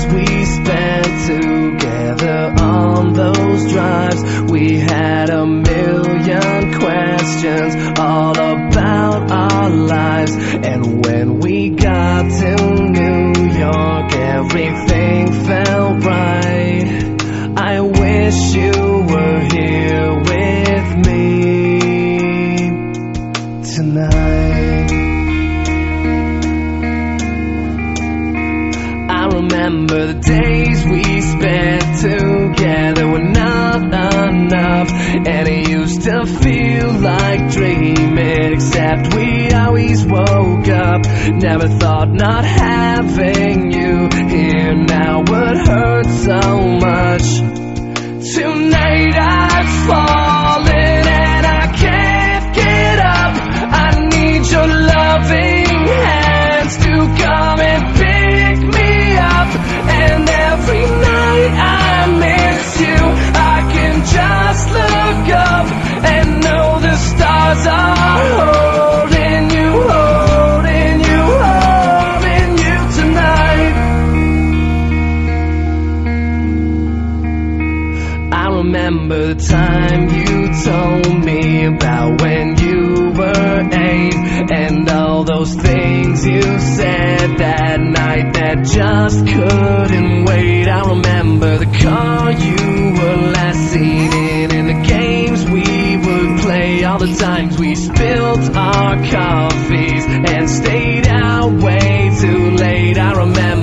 hours we spent together on those drives. We had a million questions all remember the days we spent together were not enough. And it used to feel like dreaming Except we always woke up. Never thought not having you here now would hurt so much. Tonight I fall remember the time you told me about when you were eight and all those things you said that night that just couldn't wait. I remember the car you were last seen in and the games we would play, all the times we spilled our coffees and stayed out way too late. I remember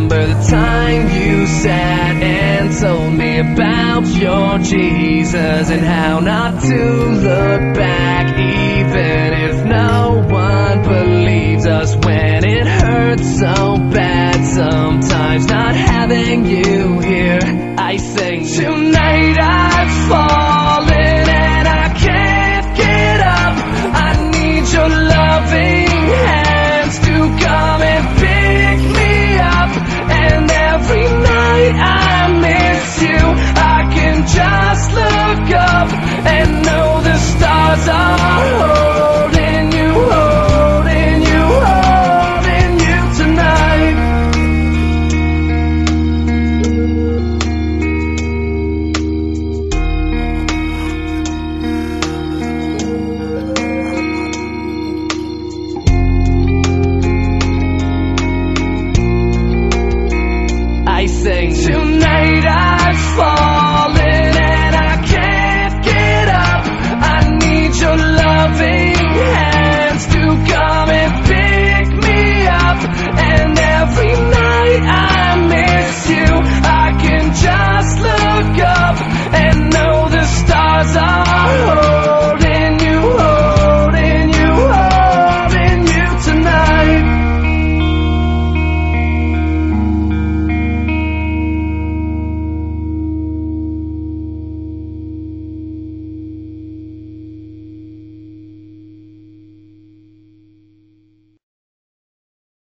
your Jesus and how not to look back even if no one believes us when it hurts so bad sometimes not having you here. I said tonight I fall.